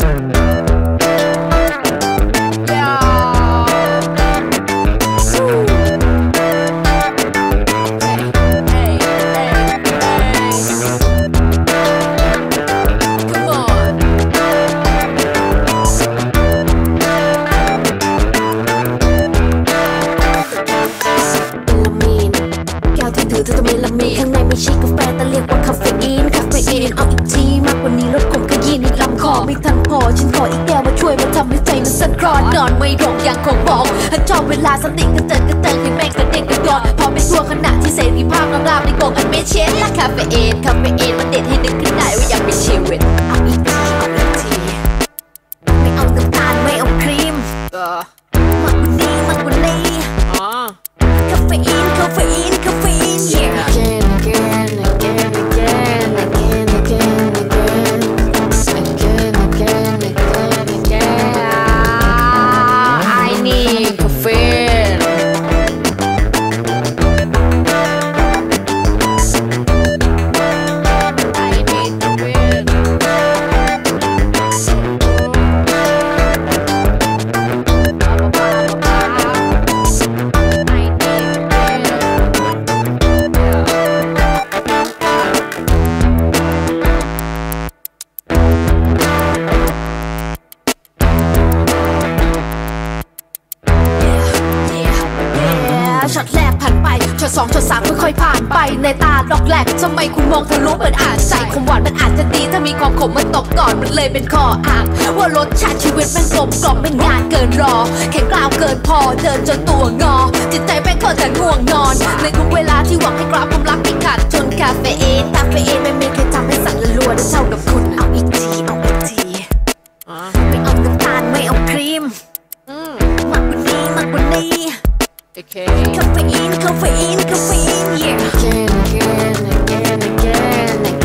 เธอต้องเมลามีข้างในไม่ใช่กาแฟแต่เรียกว่าคาเฟอีนคาเฟอีนเอาอีกทีมากกว่านี้แล้ว ออีกแก้วมาช่วยมาทำให้ใจมันสั่นคลอนนอนไม่หลงอย่างของบอกฉันชอบเวลาสติกระเติดกระเติงให้แม่งกระเด็นกระดอนพอไม่ทั่วขณะที่เสรีภาพงามๆในกองอันไม่เช็ดละคาเฟอนคาเฟอนมันเด็ดให้นึกขึ้นได้ว่าอยากมีชีวิตเอาอีกทีเอาอีกทีไม่เอาน้ำตาลไม่เอาครีม ไปชดสองชดสามค่อยๆผ่านไปในตาดอกแหลกทำไมคุณมองทะลุเปิดอ่านใส่ความหวานมันอาจจะดี ถ้ามีความขมมันตกก่อนมันเลยเป็นคออ่างว่ารสชาติชีวิตมันกลมกล่อมไม่นงานเกินรอ แข็งกล้าวเกินพอเดินจนตัวงอ จิตใจแม่งก็จะง่วงนอน ในทุกเวลาที่หวังให้กราบความรักไม่ขาดจนคาเฟอีนคาเฟอีนไม่มีใครทำให้สั่นละลัวไเท่ากับคุณ Okay. Caffeine, caffeine, caffeine, yeah. Again, again, again, again, again.